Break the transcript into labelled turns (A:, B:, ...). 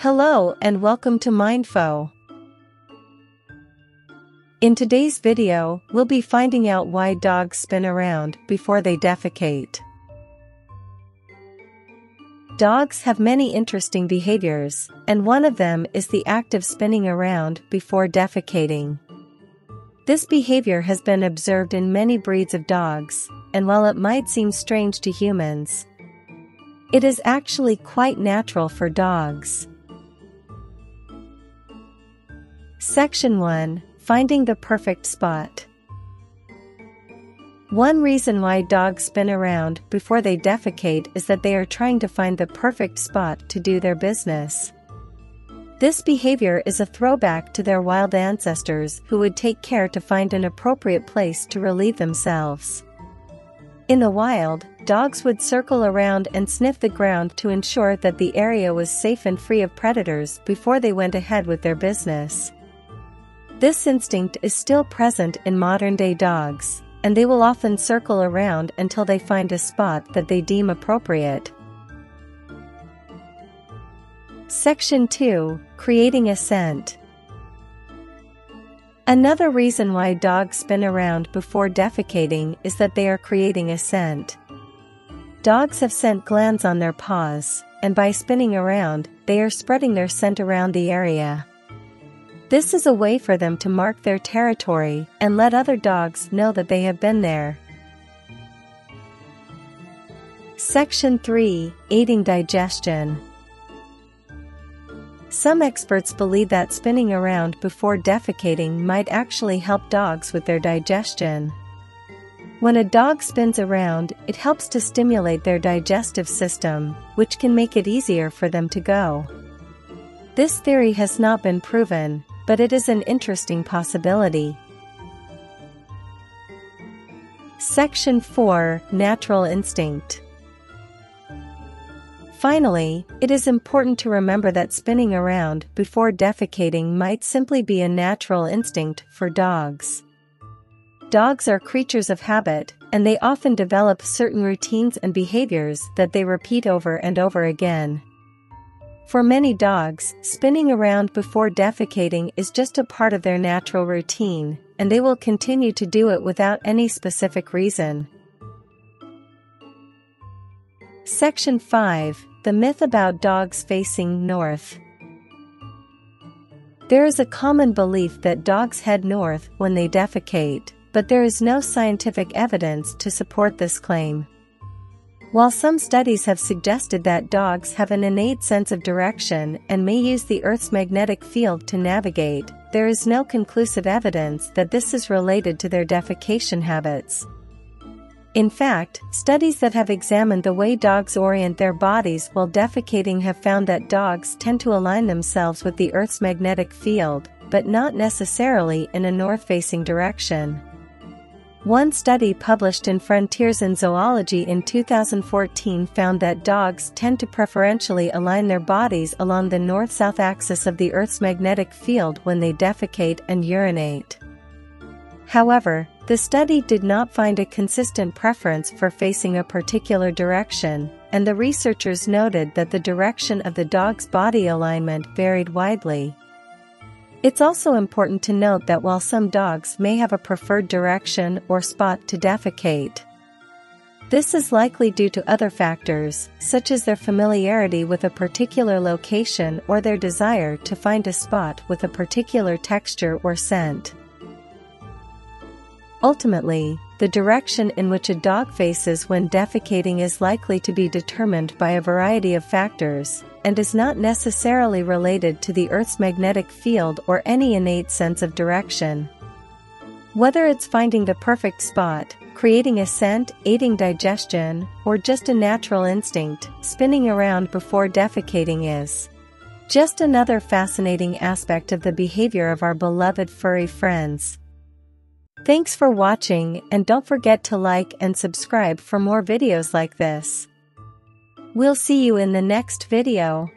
A: Hello and welcome to Mindfo. In today's video, we'll be finding out why dogs spin around before they defecate. Dogs have many interesting behaviors, and one of them is the act of spinning around before defecating. This behavior has been observed in many breeds of dogs, and while it might seem strange to humans, it is actually quite natural for dogs. Section 1 Finding the Perfect Spot. One reason why dogs spin around before they defecate is that they are trying to find the perfect spot to do their business. This behavior is a throwback to their wild ancestors who would take care to find an appropriate place to relieve themselves. In the wild, dogs would circle around and sniff the ground to ensure that the area was safe and free of predators before they went ahead with their business. This instinct is still present in modern day dogs, and they will often circle around until they find a spot that they deem appropriate. Section 2 Creating a Scent Another reason why dogs spin around before defecating is that they are creating a scent. Dogs have scent glands on their paws, and by spinning around, they are spreading their scent around the area. This is a way for them to mark their territory and let other dogs know that they have been there. Section 3 Aiding Digestion Some experts believe that spinning around before defecating might actually help dogs with their digestion. When a dog spins around, it helps to stimulate their digestive system, which can make it easier for them to go. This theory has not been proven, but it is an interesting possibility. Section 4 Natural Instinct Finally, it is important to remember that spinning around before defecating might simply be a natural instinct for dogs. Dogs are creatures of habit, and they often develop certain routines and behaviors that they repeat over and over again. For many dogs, spinning around before defecating is just a part of their natural routine, and they will continue to do it without any specific reason. Section 5 The Myth About Dogs Facing North. There is a common belief that dogs head north when they defecate, but there is no scientific evidence to support this claim. While some studies have suggested that dogs have an innate sense of direction and may use the Earth's magnetic field to navigate, there is no conclusive evidence that this is related to their defecation habits. In fact, studies that have examined the way dogs orient their bodies while defecating have found that dogs tend to align themselves with the Earth's magnetic field, but not necessarily in a north facing direction. One study published in Frontiers in Zoology in 2014 found that dogs tend to preferentially align their bodies along the north-south axis of the Earth's magnetic field when they defecate and urinate. However, the study did not find a consistent preference for facing a particular direction, and the researchers noted that the direction of the dog's body alignment varied widely. It's also important to note that while some dogs may have a preferred direction or spot to defecate, this is likely due to other factors, such as their familiarity with a particular location or their desire to find a spot with a particular texture or scent. Ultimately, the direction in which a dog faces when defecating is likely to be determined by a variety of factors, and is not necessarily related to the Earth's magnetic field or any innate sense of direction. Whether it's finding the perfect spot, creating a scent, aiding digestion, or just a natural instinct, spinning around before defecating is just another fascinating aspect of the behavior of our beloved furry friends. Thanks for watching and don't forget to like and subscribe for more videos like this. We'll see you in the next video.